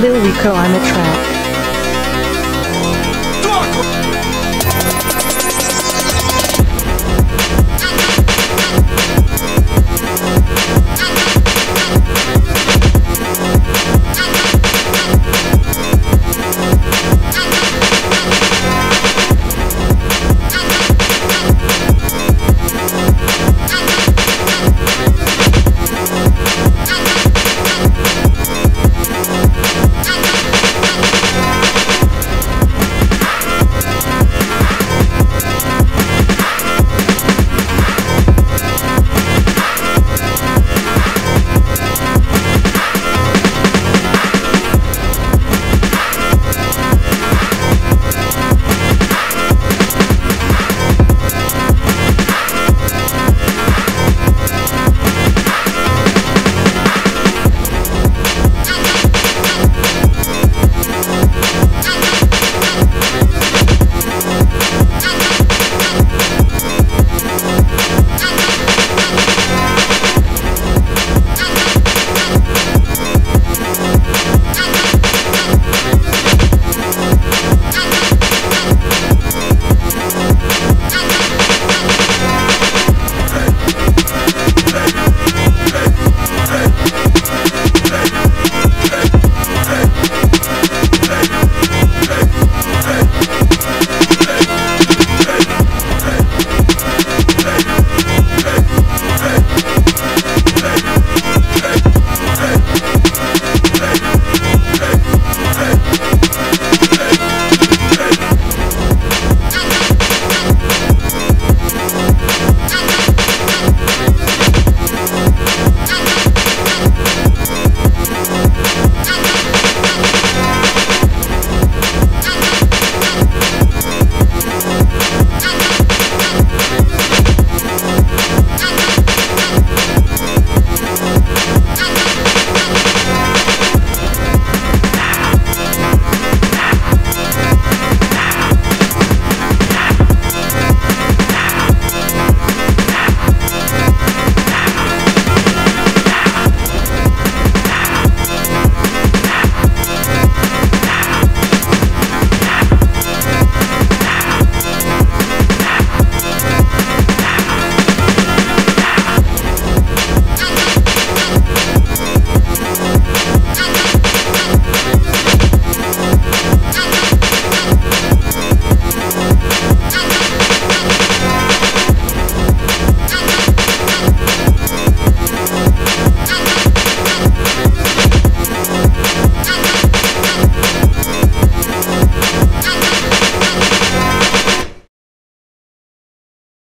Lil Rico I'm a track.